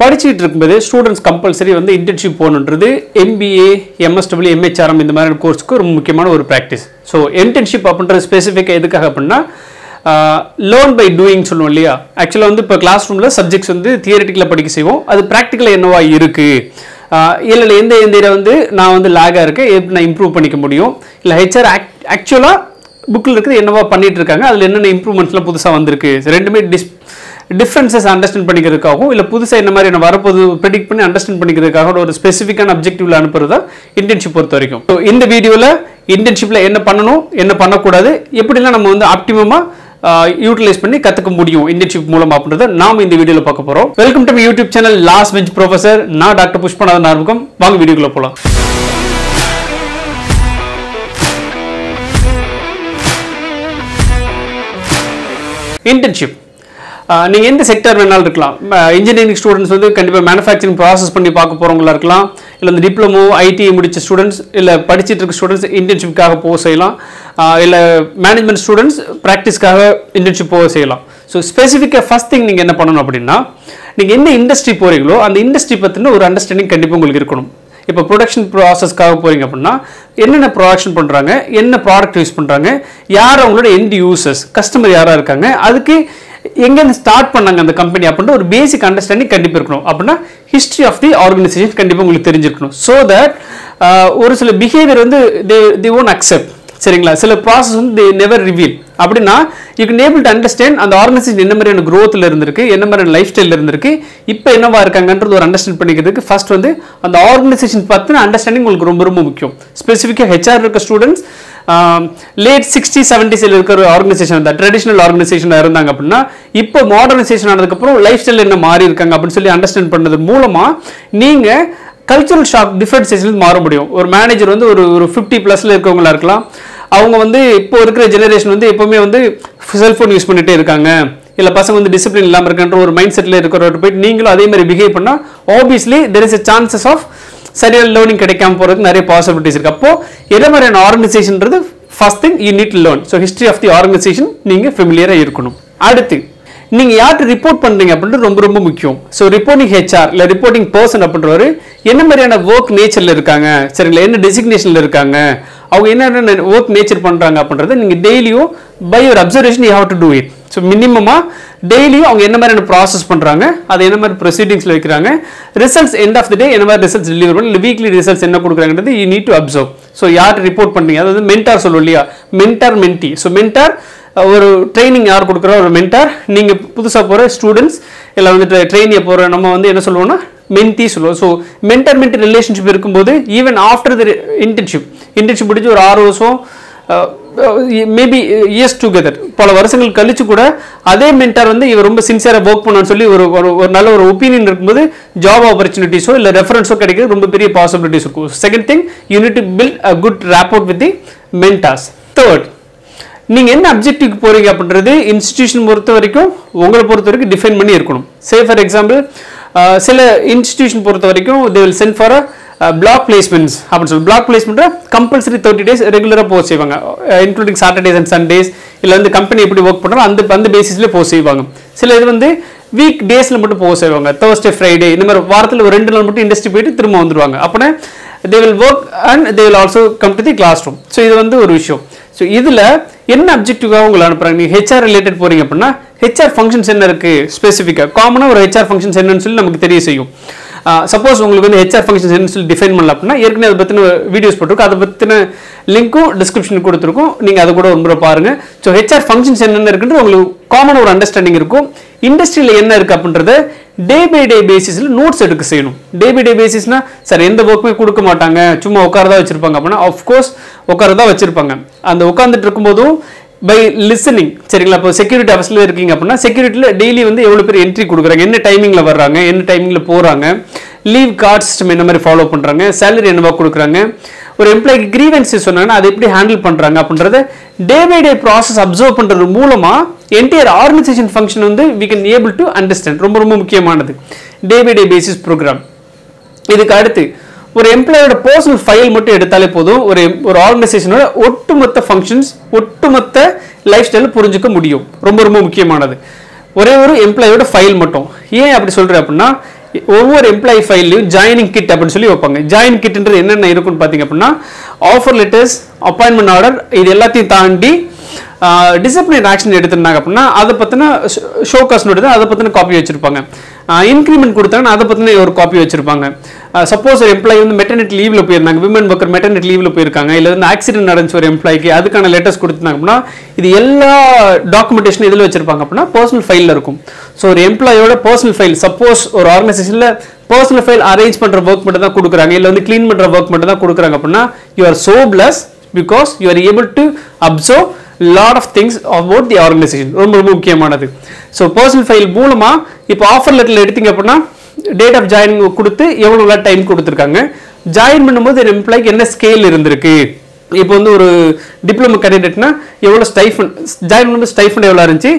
படிச்சுட்டு இருக்கும்போது students compulsory வந்து இன்டர்ன்ஷிப் போகணுன்றது எம்பிஏ எம்எஸ்டபிள்யூ எம்ஹெச்ஆர்எம் இந்த மாதிரி கோர்ஸ்க்கு ரொம்ப முக்கியமான ஒரு ப்ராக்டிஸ் ஸோ இன்டர்ன்ஷிப் அப்படின்றது ஸ்பெசிஃபிக்காக எதுக்காக அப்படின்னா லேர்ன் பை டூயிங் சொல்லுவோம் இல்லையா? ஆக்சுவலாக வந்து இப்போ கிளாஸ் ரூமில் சப்ஜெக்ட்ஸ் வந்து தியரிட்டிக்கலாக படிக்க செய்வோம். அது ப்ராக்டிக்கலாக என்னவா இருக்குது இல்லை இல்லை எந்த எந்த வந்து நான் வந்து லேகாக இருக்கேன் எப்படி நான் இம்ப்ரூவ் பண்ணிக்க முடியும்? இல்லை ஹெச்ஆர் ஆக்சுவலாக புக்கில் இருக்கிறது என்னவா பண்ணிகிட்டு இருக்காங்க? அதில் என்னென்ன இம்ப்ரூவ்மெண்ட்ஸ்லாம் புதுசாக வந்திருக்கு? ரெண்டுமே டிஸ் டிஃப்ரென்சஸ் அண்டர்ஸ்டாண்ட் பண்ணிக்கிறதுக்காகவும் இல்லை புதுசாக இந்த மாதிரி என்ன வரப்போது ப்ரெடிக்ட் பண்ணி அண்டர்ஸ்டாண்ட் பண்ணிக்கிறதுக்காக ஒரு ஸ்பெசிஃபிக்கான அப்ஜெக்டிவ்ல அனுப்புறது தான் இன்டர்ன்ஷிப் பொறுத்த வரைக்கும். ஸோ இந்த வீடியோவில் இன்டர்ன்ஷிப்பில் என்ன பண்ணணும் என்ன பண்ணக்கூடாது எப்படிலாம் நம்ம வந்து ஆப்டிமமாக யூட்டிலைஸ் பண்ணி கற்றுக்க முடியும் இன்டர்ன்ஷிப் மூலம் அப்படின்றத நாம் இந்த வீடியோவில் பார்க்க போகிறோம் welcome to YouTube channel last bench professor நான் டாக்டர் புஷ்பநாதன் ஆர்வகம் வாங்க வீடியோக்குள்ளே போகலாம் இன்டர்ன்ஷிப் நீங்கள் எந்த செக்டர் வேணாலும் இருக்கலாம். இன்ஜினியரிங் ஸ்டூடெண்ட்ஸ் வந்து கண்டிப்பாக மேனுஃபேக்சரிங் ப்ராசஸ் பண்ணி பார்க்க போகிறவங்களா இருக்கலாம். இல்லை இந்த டிப்ளமோ ஐடிஐ முடித்த ஸ்டூடெண்ட்ஸ் இல்லை படிச்சுட்டு இருக்க ஸ்டூடெண்ட்ஸ் இன்டர்ன்ஷிப்காக போக செய்யலாம். இல்லை மேனேஜ்மெண்ட் ஸ்டூடெண்ட்ஸ் ப்ராக்டிஸ்க்காக இன்டர்ன்ஷிப் போக செய்யலாம். ஸோ ஸ்பெசிஃபிக்காக ஃபஸ்ட் திங் நீங்கள் என்ன பண்ணணும் அப்படின்னா நீங்கள் என்ன இண்டஸ்ட்ரி போகிறீங்களோ அந்த இண்டஸ்ட்ரி பற்றின ஒரு அண்டர்ஸ்டாண்டிங் கண்டிப்பாக உங்களுக்கு இருக்கணும். இப்போ ப்ரொடக்ஷன் ப்ராசஸ்க்காக போகிறீங்க அப்படின்னா என்னென்ன ப்ரொடக்ஷன் பண்ணுறாங்க என்ன ப்ராடக்ட் யூஸ் பண்ணுறாங்க யார் அவங்களோட எண்ட் யூசர்ஸ் கஸ்டமர் யாராக இருக்காங்க அதுக்கு எங்கேருந்து ஸ்டார்ட் பண்ணாங்க அந்த கம்பெனி அப்படின்ற ஒரு பேசிக் அண்டர்ஸ்டாண்டிங் கண்டிப்பாக இருக்கணும். அப்படின்னா ஹிஸ்ட்ரி ஆஃப் தி ஆர்கனைசேஷன் கண்டிப்பாக உங்களுக்கு தெரிஞ்சிருக்கணும். ஸோ தட் ஒரு சில பிஹேவியர் வந்து தே தி ஓன் அக்செப்ட் சரிங்களா? சில ப்ராசஸ் வந்து தே நெவர் ரிவீல் அப்படின்னா you can able to understand அந்த ஆர்கனைசேஷன் என்ன மாதிரியான க்ரோத்தில் இருந்திருக்கு என்ன மாதிரியான லைஃப் ஸ்டைலில் இருந்திருக்கு இப்போ என்னவா இருக்காங்கன்றது ஒரு அண்டர்ஸ்டாண்ட் பண்ணிக்கிறதுக்கு ஃபர்ஸ்ட் வந்து அந்த ஆர்கனைசேஷன் பற்றின அண்டர்ஸ்டாண்டிங் உங்களுக்கு ரொம்ப ரொம்ப முக்கியம். ஸ்பெசிஃபிக்காக ஹெச்ஆர் இருக்க ஸ்டூடெண்ட்ஸ் லேட் சிக்ஸ்டி செவன்டிஸில் இருக்கிற ஒரு ஆர்கனைசேஷன் தான். ட்ரெடிஷ்னல் ஆர்கனைசேஷனாக இருந்தாங்க அப்படின்னா இப்போ மாடர்னைசேஷன் ஆனதுக்கப்புறம் லைஃப் ஸ்டைல் என்ன மாறி இருக்காங்க அப்படின்னு சொல்லி அண்டர்ஸ்டாண்ட் பண்ணது மூலமாக நீங்கள் கல்ச்சுரல் ஷாக் டிஃப்ரெண்ட் ஸ்டேஜ்லேருந்து மாற முடியும். ஒரு மேனேஜர் வந்து ஒரு ஒரு ஃபிஃப்டி ப்ளஸில் இருக்கவங்களா இருக்கலாம். அவங்க வந்து இப்போ இருக்கிற ஜெனரேஷன் வந்து எப்போவுமே வந்து செல்ஃபோன் யூஸ் பண்ணிகிட்டே இருக்காங்க. இல்லை பசங்க வந்து டிசிப்ளின் இல்லாமல் இருக்கின்ற ஒரு மைண்ட் செட்டில் இருக்கிறவர்கிட்ட போயிட்டு நீங்களும் அதே மாதிரி பிஹேவ் பண்ணால் obviously there is a chances of சரியான லேர்னிங் கிடைக்காம போகிறதுக்கு நிறைய பாசிபிலிட்டிஸ் இருக்குது அப்போ என்ன மாதிரியான ஆர்கனைசேஷன்ன்றது first thing you need learn so history of the organisation நீங்கள் ஃபெமிலியராக இருக்கணும். அடுத்து நீங்கள் யார்கிட்ட ரிப்போர்ட் பண்ணுறீங்க அப்படின்றது ரொம்ப ரொம்ப முக்கியம். ஸோ ரிப்போர்ட்டிங் ஹெச்ஆர் இல்லை ரிப்போர்ட்டிங் பர்சன் அப்படின்றவர் என்ன மாதிரியான ஒர்க் நேச்சரில் இருக்காங்க? சரிங்களா என்ன டெசிக்னேஷனில் இருக்காங்க? அவங்க என்னென்ன ஒர்க் நேச்சர் பண்ணுறாங்க அப்படின்றத நீங்கள் டெய்லியும் பை ஒரு observation you have to do it so மினிமமாக டெய்லியும் அவங்க என்ன மாதிரியான ப்ராசஸ் பண்ணுறாங்க அதை என்ன மாதிரி ப்ரொசீடிங்ஸில் வைக்கிறாங்க results end of the day என்ன மாதிரி ரிசல்ட்ஸ் டெலிவர் பண்ணி வீக்லி ரிசல்ட்ஸ் என்ன கொடுக்குறாங்கன்றது you need to observe so யார் ரிப்போர்ட் பண்ணுறீங்க அதாவது மென்டார் சொல்லுவோம் இல்லையா? மென்டார் மென்டி ஸோ மென்டார் ஒரு ட்ரைனிங் யார் கொடுக்குற? ஒரு மென்டார் நீங்கள் புதுசாக போகிற ஸ்டூடெண்ட்ஸ் இல்லை வந்துட்டு ட்ரெயினியை போகிற நம்ம வந்து என்ன சொல்லுவோம்னா மென்டி சொல்லுவோம். ஸோ மென்டர் மென்டி ரிலேஷன்ஷிப் இருக்கும்போது even after the internship internship முடிஞ்சு ஒரு ஆறு வருஷம் மேபி இயர்ஸ் டுகெதர் பல வருஷங்கள் கழிச்சு கூட அதே மென்டார் வந்து இவர் ரொம்ப சின்சியராக ஒர்க் பண்ணணும்னு சொல்லி ஒரு ஒரு ஒரு நல்ல ஒரு ஒப்பீனியன் இருக்கும்போது ஜாப் ஆப்பர்ச்சுனிட்டிஸோ இல்லை ரெஃபரன்ஸோ கிடைக்கிறது ரொம்ப பெரிய பாசிபிலிட்டிஸ் இருக்கும் second thing you need to build a good rapport with the mentors third நீங்கள் என்ன அப்ஜெக்டிவ் போகிறீங்க அப்படின்றது இன்ஸ்டிடியூஷன் பொறுத்த வரைக்கும் உங்களை பொறுத்த வரைக்கும் டிஃபைன் பண்ணி இருக்கணும். சே ஃபார் எக்ஸாம்பிள் சில இன்ஸ்டிடியூஷன் பொறுத்த வரைக்கும் they will send for a Uh, block placements அப்படின்னு சொல்லி பிளாக் பிளேஸ்மெண்ட்டை கம்பல்சரி தேர்ட்டி டேஸ் ரெகுலராக போஸ்ட் செய்வாங்க. இன்க்ளூடிங் சாட்டர்டேஸ் அண்ட் சண்டேஸ் இல்லை வந்து கம்பெனி எப்படி ஒர்க் பண்ணுறோம் அந்த அந்த பேசிஸ்லேயே போஸ்ட் செய்வாங்க. சில இது வந்து வீக் டேஸில் மட்டும் போக செய்வாங்க. தேர்ஸ்டே ஃப்ரைடே இந்த மாதிரி வாரத்தில் ஒரு ரெண்டு நாள் மட்டும் இண்டஸ்ட்ரி போயிட்டு திரும்ப வந்துடுவாங்க அப்படின்னா they will work and they will also come to the classroom so இது வந்து ஒரு விஷயம். ஸோ இதில் என்ன அப்ஜெக்டிவாக உங்களை அனுப்புகிறாங்க நீங்கள் ஹெச்ஆர் ரிலேட்டட் போறீங்க அப்படின்னா ஹெச்ஆர் ஃபங்க்ஷன்ஸ் என்ன இருக்குது ஸ்பெசிஃபிக்காக காமனாக ஒரு ஹெச்ஆர் ஃபங்க்ஷன்ஸ் என்னன்னு சொல்லி நமக்கு தெரிய செய்யும். சப்போஸ் உங்களுக்கு வந்து ஹெச்ஆர் ஃபங்க்ஷன்ஸ் சொல்லி டிஃபைன் பண்ணல அப்படின்னா ஏற்கனவே அதை பற்றின வீடியோஸ் போட்டிருக்கோம். அதை பற்றின லிங்க்கும் டிஸ்கிரிப்ஷன் கொடுத்துருக்கோம். நீங்கள் அதை கூட ஒரு முறை பாருங்கள் ஸோ ஹெச்ஆர் ஃபங்க்ஷன்ஸ் என்னென்ன இருக்குன்றது உங்களுக்கு காமன் ஒரு அண்டர்ஸ்டாண்டிங் இருக்கும். இண்டஸ்ட்ரியில் என்ன இருக்குது அப்படின்றத டே பை டே பேசிஸில் நோட்ஸ் எடுக்க செய்யணும். டே பை டே பேசிஸ்னா சார் எந்த ஒர்க்குமே கொடுக்க மாட்டாங்க. சும்மா உட்காரதான் வச்சுருப்பாங்க அப்படின்னா ஆஃப்கோர்ஸ் உட்காரதான் வச்சுருப்பாங்க. அந்த உட்காந்துட்டு இருக்கும்போதும் பை லிசனிங் சரிங்களா? இப்போ செக்யூரிட்டி ஆஃபீஸில் இருக்கீங்க அப்படின்னா செக்யூரிட்டியில் டெய்லி வந்து எவ்வளோ பேர் என்ட்ரி கொடுக்குறாங்க? என்ன டைமிங்கில் வர்றாங்க? என்ன டைமிங்கில் போகிறாங்க லீவ் கார்ட் சிஸ்டம் என்ன மாதிரி ஃபாலோ பண்ணுறாங்க சேலரி என்னவா கொடுக்குறாங்க? ஒரு எம்ப்ளாய்க்கு கிரீவன்ஸஸ் சொன்னாங்கன்னா அதை எப்படி ஹேண்டில் பண்ணுறாங்க அப்படின்றத day by day process observe பண்ணுறது மூலமாக என்டையர் ஆர்கனைசேஷன் ஃபங்க்ஷன் வந்து we can able to understand ரொம்ப ரொம்ப முக்கியமானது. Day by day basis programme இதுக்கு அடுத்து ஒரு எம்ப்ளாயோட பர்சனல் ஃபைல் மட்டும் எடுத்தாலே போதும். ஒரு ஒரு ஆர்கனைசேஷனோட ஒட்டுமொத்த ஃபங்க்ஷன்ஸ் ஒட்டுமொத்த லைஃப் ஸ்டைல் புரிஞ்சுக்க முடியும். ரொம்ப ரொம்ப முக்கியமானது. ஒரே ஒரு எம்ப்ளாயோட ஃபைல் மட்டும். ஏன் அப்படி சொல்கிறேன் அப்படின்னா ஒவ்வொரு எம்ப்ளாயி ஃபைல்லையும் ஜாயினிங் கிட் அப்படின்னு சொல்லி வைப்பாங்க. ஜாயின் கிட்ன்றது என்னென்ன இருக்குன்னு பார்த்தீங்க அப்படின்னா ஆஃபர் லெட்டர்ஸ் அப்பாயின்மெண்ட் ஆர்டர் இது எல்லாத்தையும் தாண்டி டிசிப்ளின் ஆக்ஷன் எடுத்திருந்தாங்க அப்படின்னா அதை பற்றின ஷோகாஸ் நோட்டு அதை பற்றின காப்பி வச்சுருப்பாங்க. இன்க்ரிமெண்ட் கொடுத்தாங்கன்னா அதை பற்றின ஒரு காப்பி வச்சுருப்பாங்க. சப்போஸ் ஒரு எம்ப்ளாயி வந்து மெட்டர்னிட்டி லீவில் போயிருந்தாங்க. விமன் ஒர்க்கர் மெட்டர்னிட்டி லீவில் போயிருக்காங்க. இல்லை வந்து ஆக்சிடென்ட் நடந்துச்சு ஒரு எம்ப்ளாய்க்கு அதுக்கான லெட்டர்ஸ் கொடுத்துருந்தாங்க அப்படின்னா இது எல்லா டாக்குமெண்டேஷன் இதில் வச்சிருப்பாங்க. அப்படின்னா பர்சனல் ஃபைலில் இருக்கும். ஸோ ஒரு எம்ப்ளாயோட பர்சனல் ஃபைல் சப்போஸ் ஒரு ஆர்கனைசேஷனில் பர்சனல் ஃபைல் அரேஞ்ச் பண்ணுற ஒர்க் மட்டும் தான் கொடுக்குறாங்க. இல்லை வந்து க்ளீன் பண்ணுற ஒர்க் மட்டும் தான் கொடுக்குறாங்க. அப்படின்னா you are so plus because you are able to observe lot of things about the organisation ரொம்ப ரொம்ப முக்கியமானது. ஸோ பர்சனல் ஃபைல் மூலமாக இப்போ ஆஃபர் லெட்டரில் எடுத்தீங்க அப்படின்னா டேட் ஆஃப் ஜாயினிங் கொடுத்து எவ்வளோ டைம் கொடுத்துருக்காங்க? ஜாயின் பண்ணும்போது ஒரு எம்ப்ளாய்க்கு என்ன ஸ்கேல் இருந்திருக்கு? இப்போ வந்து ஒரு டிப்ளமோ கேண்டிடேட்னா எவ்வளோ ஸ்டைஃபன் ஜாயின் பண்ணும்போது ஸ்டைஃபன் எவ்வளோ இருந்துச்சு?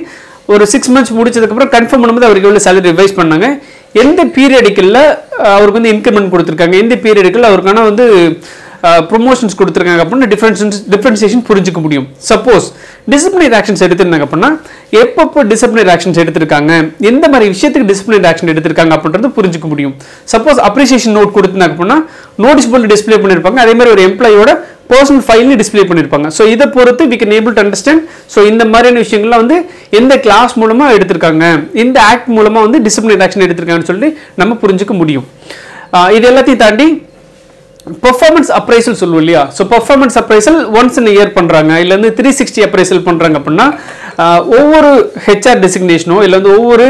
ஒரு சிக்ஸ் மந்த்ஸ் முடிச்சதுக்கப்புறம் கன்ஃபார்ம் பண்ணும்போது அவருக்கு எவ்வளோ சேலரி ரிவைஸ் பண்ணாங்க. எந்த பீரியடிக்கலில் அவருக்கு வந்து இன்க்ரிமெண்ட் கொடுத்துருக்காங்க? எந்த பீரியடிக்கல் அவருக்கான வந்து ப்ரொமோஷன்ஸ் கொடுத்துருக்காங்க அப்படின்னு டிஃபரன்ஸ் டிஃபரன்சியேஷன் புரிஞ்சிக்க முடியும். சப்போஸ் டிசிப்ளினரி ஆக்ஷன்ஸ் எடுத்திருந்தாங்க அப்படின்னா எப்பப்போ டிசிப்ளினரி ஆக்ஷன்ஸ் எடுத்திருக்காங்க எந்த மாதிரி விஷயத்துக்கு டிசிப்ளினரி ஆக்ஷன் எடுத்திருக்காங்க அப்படின்றது புரிஞ்சிக்க முடியும். சப்போஸ் அப்ரிசியேஷன் நோட் கொடுத்துருந்தாங்க அப்படின்னா நோட்டீஸ் போர்டில் டிஸ்ப்ளே பண்ணியிருப்பாங்க அதே மாதிரி ஒரு எம்ப்ளாயோட பர்சனல் ஃபைல்னு டிஸ்ப்ளே பண்ணியிருப்பாங்க ஸோ இதை பொறுத்து we can able to understand so இந்த மாதிரியான விஷயங்கள்லாம் வந்து எந்த கிளாஸ் மூலமாக எடுத்திருக்காங்க இந்த ஆக்ட் மூலமாக வந்து டிசிப்ளினரி ஆக்ஷன் எடுத்திருக்காங்கன்னு சொல்லி நம்ம புரிஞ்சுக்க முடியும். இது எல்லாத்தையும் தாண்டி பெர்ஃபார்மன்ஸ் அப்ரைசல் சொல்லுவோம் இல்லையா? So performance appraisal once in year பண்ணுறாங்க இல்லை வந்து த்ரீ சிக்ஸ்டி அப்ரைசல் பண்ணுறாங்க அப்படின்னா ஒவ்வொரு ஹெச்ஆர் டெசிக்னேஷனோ இல்லை வந்து ஒவ்வொரு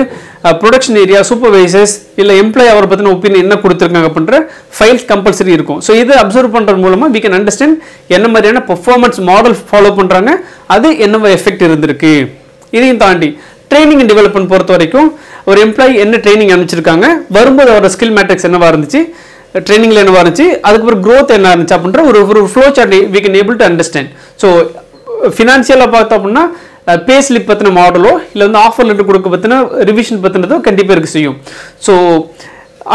ப்ரொடக்ஷன் ஏரியா சூப்பர்வைசர்ஸ் இல்லை எம்ப்ளாய் அவரை பற்றின ஒப்பீனியன் என்ன கொடுத்துருக்காங்க அப்படின்ற ஃபைல்ஸ் கம்பல்சரி இருக்கும். ஸோ இதை அப்சர்வ் பண்ணுறது மூலமாக வி கேன் அண்டர்ஸ்டாண்ட் என்ன மாதிரியான பெர்ஃபார்மன்ஸ் மாடல் ஃபாலோ பண்ணுறாங்க அது என்ன எஃபெக்ட் இருந்திருக்கு. இதையும் தாண்டி ட்ரைனிங் அண்ட் டெவலப்மெண்ட் பொறுத்த வரைக்கும் ஒரு எம்ப்ளாயி என்ன ட்ரைனிங் அனுப்பிச்சிருக்காங்க வரும்போது அவரோட ஸ்கில் மேட்ரிக்ஸ் என்னவா இருந்துச்சு ட்ரைனிங்கில் என்னவா இருந்துச்சு அதுக்கப்புறம் க்ரோத் என்ன இருந்துச்சு அப்படின்ற ஒரு ஒரு flow chart we can able to understand so ஃபினான்ஷியலாக பார்த்தோம் அப்படின்னா பே ஸ்லிப் பற்றின மாடலோ இல்லை வந்து ஆஃபர் லெட்டர் கொடுக்க பற்றின ரிவிஷன் பற்றினதோ கண்டிப்பாக இருக்கு செய்யும். ஸோ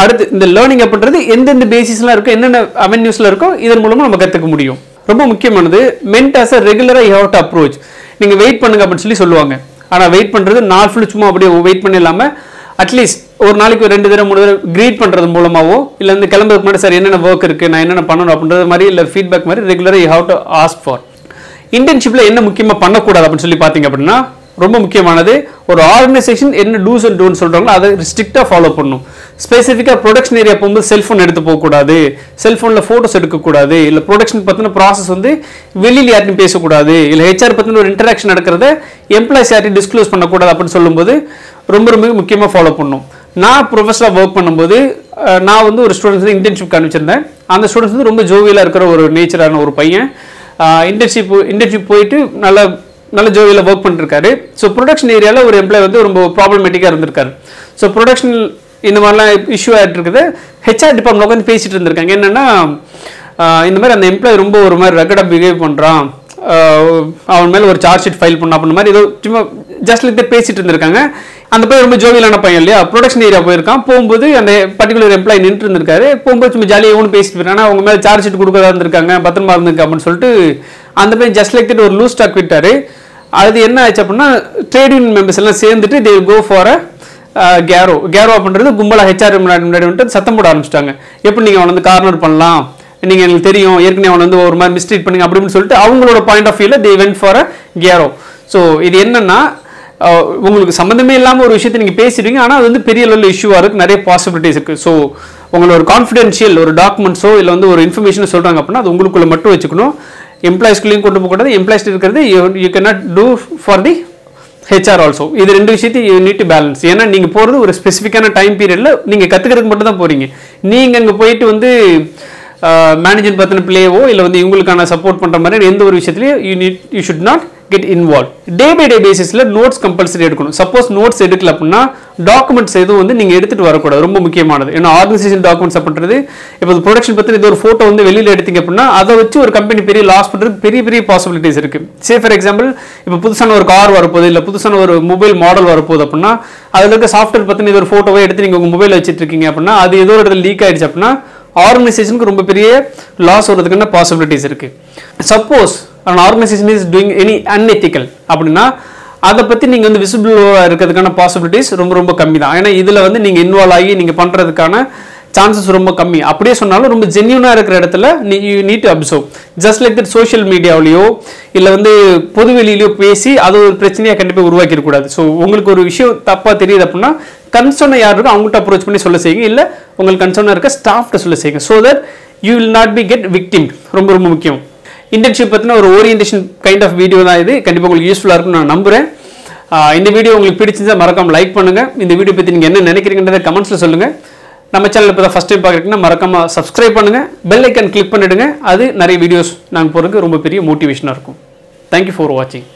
அடுத்து இந்த லேர்னிங் அப்படின்றது எந்தெந்த பேசிஸ்லாம் இருக்கோ என்னென்ன அவென்யூஸில் இருக்கோ இதன் மூலமாக நம்ம கற்றுக்க முடியும். ரொம்ப முக்கியமானது மென்ட் ஆஸ் அ ரெகுலராக யூ ஹவ் டு அப்ரோச் நீங்கள் வெயிட் பண்ணுங்க அப்படின்னு சொல்லி சொல்லுவாங்க. ஆனால் வெயிட் பண்ணுறது நாள் ஃபுல்லு சும்மா அப்படியே வெயிட் பண்ணிடலாமல் அட்லீஸ்ட் ஒரு நாளைக்கு ஒரு ரெண்டு தடவை மூணு தடவை க்ரீட் பண்ணுறது மூலமாகவோ இல்லை வந்து கிளம்புறதுக்கு முன்னாடி சார் என்னென்ன ஒர்க் இருக்குது நான் என்னென்ன பண்ணணும்? அப்படின்றது மாதிரி இல்லை ஃபீட்பேக் மாதிரி ரெகுலராக you have to ask for இன்டர்ன்ஷிப்பில் என்ன முக்கியமாக பண்ணக்கூடாது அப்படின்னு சொல்லி பார்த்தீங்க அப்படின்னா ரொம்ப முக்கியமானது ஒரு ஆர்கனைசேஷன் என்ன டூஸ் அண்ட் டோன்ட் சொல்கிறாங்களோ அதை ஸ்ட்ரிக்டாக ஃபாலோ பண்ணணும். ஸ்பெசிஃபிக்காக ப்ரொடக்ஷன் ஏரியா போகும்போது செல்ஃபோன் எடுத்து போகக்கூடாது. செல்ஃபோனில் ஃபோட்டோஸ் எடுக்கக்கூடாது. இல்லை ப்ரொடக்ஷன் பற்றின ப்ராசஸ் வந்து வெளியில் யார்ட்டையும் பேசக்கூடாது. இல்லை ஹெச்ஆர் பற்றின ஒரு இன்டராக்ஷன் நடக்கிறத எம்ப்ளாய்ஸ் யார்ட்டையும் டிஸ்க்ளோஸ் பண்ணக்கூடாது அப்படின்னு சொல்லும்போது ரொம்ப ரொம்ப முக்கியமாக ஃபாலோ பண்ணணும். நான் ப்ரொஃபஸராக ஒர்க் பண்ணும்போது நான் வந்து ஒரு ஸ்டூடெண்ட்ஸ் இன்டர்ன்ஷிப் காமிச்சிருந்தேன் அந்த ஸ்டூடெண்ட்ஸ் வந்து ரொம்ப ஜோவியலாக இருக்கிற ஒரு நேச்சரான ஒரு பையன். இன்டர்ன்ஷிப் இன்டர்ன்ஷிப் போயிட்டு நல்ல நல்ல ஜோவியில் ஒர்க் பண்ணிருக்காரு. ஸோ ப்ரொடக்ஷன் ஏரியாவில் ஒரு எம்ப்ளாய் வந்து ரொம்ப ப்ராப்ளமேட்டிக்காக இருந்திருக்காரு. ஸோ ப்ரொடக்ஷன் இந்த மாதிரிலாம் இஷ்யூ ஆகிட்டு இருக்குது. ஹெச்ஆர் டிபார்ட்மெண்ட் உட்காந்து பேசிட்டு இருந்திருக்காங்க. என்னென்னா இந்த மாதிரி அந்த எம்ப்ளாய் ரொம்ப ஒரு மாதிரி ரெக்கடாக பிஹேவ் பண்ணுறான் அவன் மேலே ஒரு சார்ஜ் ஷீட் ஃபைல் பண்ண அப்படின்ற மாதிரி ஏதோ சும்மா ஜஸ்ட் லைக் பேசிட்டு இருந்திருக்காங்க. அந்த பையன் ரொம்ப ஜோவியலான பையன் இல்லையா? ப்ரொடக்ஷன் ஏரியா போயிருக்கான். போகும்போது அந்த பர்டிகுலர் எம்ப்ளாய் நின்று இருந்திருக்காரு போகும்போது சும்மா ஜாலியாக ஒன்று பேசிட்டு போயிருக்காங்க அவங்க மேலே சார்ஜ் ஷீட் கொடுக்கறதா இருந்திருக்காங்க பத்திரமா இருந்துருக்கு அப்படின்னு சொல்லிட்டு அந்த பையன் ஜஸ்ட் லைக் ஒரு லூஸ் ஸ்டாக் விட்டார். அது என்ன ஆச்சு அப்படின்னா ட்ரேட் யூனியன் மெம்பர்ஸ் எல்லாம் சேர்ந்துட்டு தே கோ ஃபார் அ கேரோ கேரோ அப்படின்றது கும்பலாக ஹெச்ஆர் முன்னாடி முன்னாடி வந்துட்டு சத்தம் போட ஆரம்பிச்சிட்டாங்க. எப்படி நீங்கள் அவனை வந்து கார்னர் பண்ணலாம்? நீங்கள் எனக்கு தெரியும். ஏற்கனவே அவனை வந்து ஒரு மாதிரி மிஸ்ட்ரீட் பண்ணுங்க அப்படின்னு சொல்லிட்டு அவங்களோட பாயிண்ட் ஆஃப் வியூவில் they went for a gherao so இது என்னன்னா உங்களுக்கு சம்மந்தமே இல்லாமல் ஒரு விஷயத்தை நீங்கள் பேசிடுவீங்க. ஆனால் அது வந்து பெரிய லெவலில் இஷ்யூவாக இருக்குது நிறைய பாசிபிலிட்டிஸ் இருக்குது ஸோ உங்களை ஒரு கான்ஃபிடென்ஷியல் ஒரு டாக்குமெண்ட்ஸோ இல்லை வந்து ஒரு இன்ஃபர்மேஷனை சொல்கிறாங்க அப்படின்னா அது உங்களுக்குள்ளே மட்டும் வச்சுக்கணும். எம்ப்ளாயிஸ்குள்ளேயும் கொண்டு போகக்கூடாது. எம்ப்ளாய்ஸ் இருக்கிறது you can not do for the HR also இது ரெண்டு விஷயத்தையும் யூ நீட் டு பேலன்ஸ் ஏன்னா நீங்கள் போகிறது ஒரு ஸ்பெசிஃபிக்கான டைம் பீரியடில் நீங்கள் கற்றுக்கிறதுக்கு மட்டும் தான் போகிறீங்க நீங்கள் அங்கே போயிட்டு வந்து மேனேஜர் பற்றின பிள்ளையவோ இல்லை வந்து இவங்களுக்கான சப்போர்ட் பண்ணுற மாதிரி எந்த ஒரு விஷயத்துலையும் you need you should not get involve day by day பேசிஸில் நோட்ஸ் கம்பல்சரி எடுக்கணும். சப்போஸ் நோட்ஸ் எடுக்கல அப்படின்னா டாக்குமெண்ட்ஸ் எதுவும் வந்து நீங்கள் எடுத்துகிட்டு வரக்கூடாது. ரொம்ப முக்கியமானது. ஏன்னா ஆர்கனைசேஷன் டாக்குமெண்ட்ஸ் அப்படின்றது இப்போ ப்ரொடக்ஷன் பற்றி இது ஒரு ஃபோட்டோ வந்து வெளியில் எடுத்தீங்க அப்படின்னா அதை வச்சு ஒரு கம்பெனி பெரிய லாஸ் பண்ணுறதுக்கு பெரிய பெரிய பாசிபிலிட்டிஸ் இருக்குது சே ஃபார் எக்ஸாம்பிள் இப்போ புதுசான ஒரு கார் வரப்போகுது இல்லை புதுசான ஒரு மொபைல் மாடல் வரப்போகுது அப்படின்னா அதில் இருக்க சாஃப்ட்வேர் பற்றின இது ஒரு ஃபோட்டோவை எடுத்து நீங்கள் உங்கள் மொபைல் வச்சுட்டு இருக்கீங்க அப்படின்னா அது ஏதோ ஒரு இடத்துல லீக் ஆயிடுச்சு அப்படின்னா ஆர்கனைசேஷனுக்கு ரொம்ப பெரிய லாஸ் வர்றதுக்கான பாசிபிலிட்டிஸ் இருக்குது suppose an organisation is doing any unethical அப்படின்னா அதை பற்றி நீங்கள் வந்து விசிபிளாக இருக்கிறதுக்கான பாசிபிலிட்டிஸ் ரொம்ப ரொம்ப கம்மி தான் ஏன்னா இதில் வந்து நீங்கள் இன்வால்வ் ஆகி நீங்கள் பண்ணுறதுக்கான சான்சஸ் ரொம்ப கம்மி. அப்படியே சொன்னாலும் ரொம்ப ஜென்யூனாக இருக்கிற இடத்துல நீ you need to observe just like that social மீடியாவிலையோ இல்லை வந்து பொதுவெளியிலையோ பேசி அது ஒரு பிரச்சனையாக கண்டிப்பாக உருவாக்கிடக்கூடாது ஸோ உங்களுக்கு ஒரு விஷயம் தப்பாக தெரியுது அப்படின்னா கன்சர்னை யார் இருக்கோ அவங்ககிட்ட அப்ரோச் பண்ணி சொல்ல செய்யுங்க. இல்லை உங்களுக்கு கன்சர்னாக இருக்க ஸ்டாஃப்ட்ட சொல்ல செய்யுங்க. So that you will not be get victim ரொம்ப ரொம்ப முக்கியம். இன்டர்ன்ஷிப் பற்றின ஒரு ஓரியன்டேஷன் கைண்ட் ஆஃப் வீடியோ தான் இது. கண்டிப்பாக உங்களுக்கு யூஸ்ஃபுல்லாக இருக்கும்னு நான் நம்புகிறேன் இந்த வீடியோ உங்களுக்கு பிடிச்சிருந்தால் மறக்காம லைக் பண்ணுங்கள் இந்த வீடியோ பற்றி நீங்கள் என்ன நினைக்கிறீங்கன்றதை கமெண்ட்ஸில் சொல்லுங்கள் நம்ம சேனல் இப்போ தான் ஃபஸ்ட் டைம் பார்க்குறீங்கன்னா மறக்காமல் சப்ஸ்கிரைப் பண்ணுங்கள் பெல் ஐக்கன் கிளிக் பண்ணிவிடுங்க அது நிறைய வீடியோஸ் நாங்கள் போகிறதுக்கு ரொம்ப பெரிய மோட்டிவேஷனாக இருக்கும். தேங்க்யூ ஃபார் வாட்சிங்